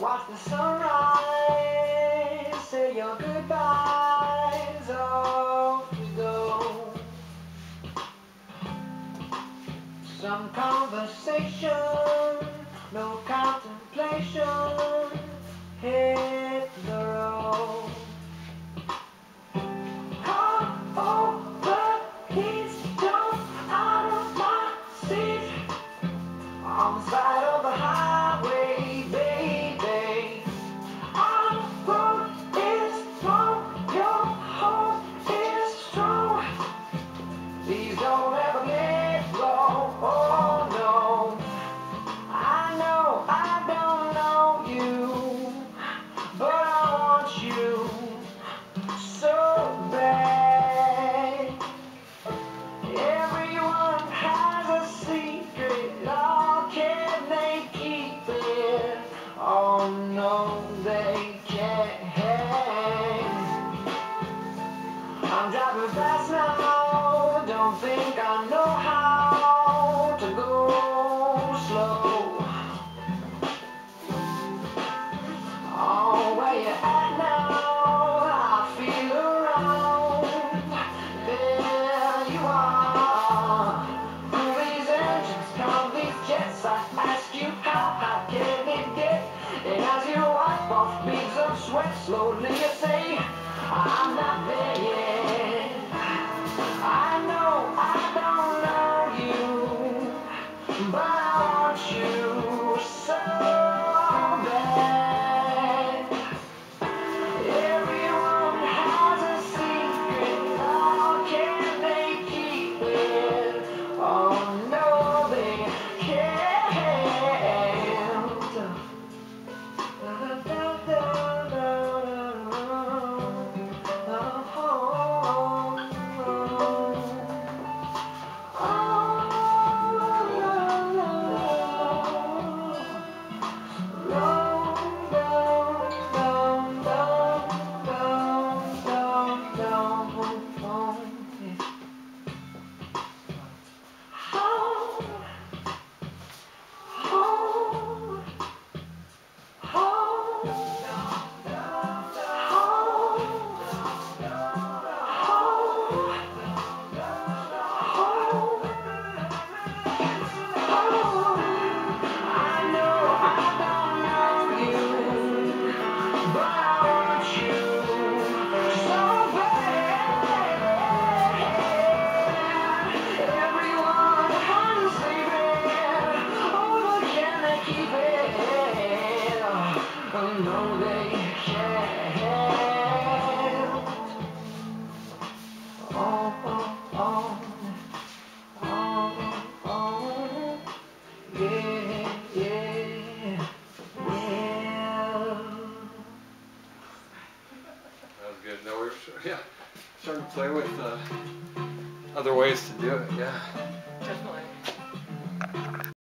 Watch the sunrise, say your goodbyes, off we go. Some conversation, no contemplation, hit the road. Slowly you say, I'm not there yet. I know I don't know you, but I want you so. yeah, starting to play with uh, other ways to do it, yeah. Definitely.